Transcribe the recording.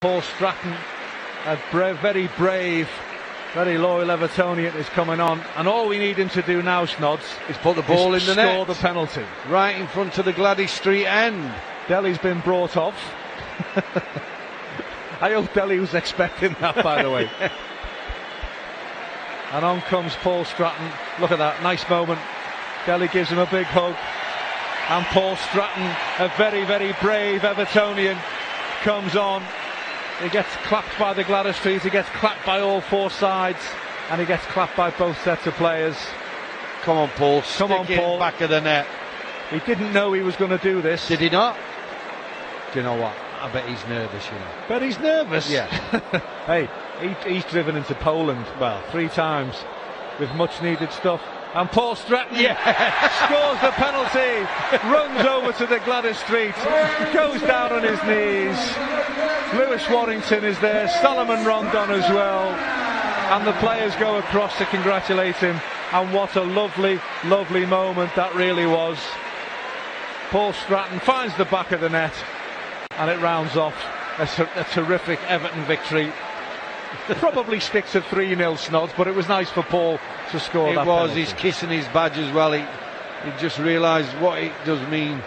Paul Stratton, a bra- very brave, very loyal Evertonian is coming on, and all we need him to do now, Snods, is put the ball in the score net. the penalty. right in front of the Gladys Street end. Dele's been brought off. I hope Dele was expecting that, by the way. and on comes Paul Stratton. Look at that, nice moment. Dele gives him a big hug. And Paul Stratton, a very, very brave Evertonian, comes on. He gets clapped by the Gladys Street, he gets clapped by all four sides, and he gets clapped by both sets of players. Come on, Paul. Come on, Paul. Back of the net. He didn't know he was going to do this. Did he not? Do you know what? I bet he's nervous, you know. But he's nervous. Yeah. hey, he, he's driven into Poland, well, three times with much needed stuff. And Paul Stratton scores the penalty, runs over to the Gladys Street, goes down on his knees. Lewis Warrington is there, Salomon Rondon as well. And the players go across to congratulate him. And what a lovely, lovely moment that really was. Paul Stratton finds the back of the net and it rounds off a, ter- a terrific Everton victory. Probably sticks at 3 0 snods, but it was nice for Paul to score It was. penalty. He's kissing his badge as well. He, he just realised what it does mean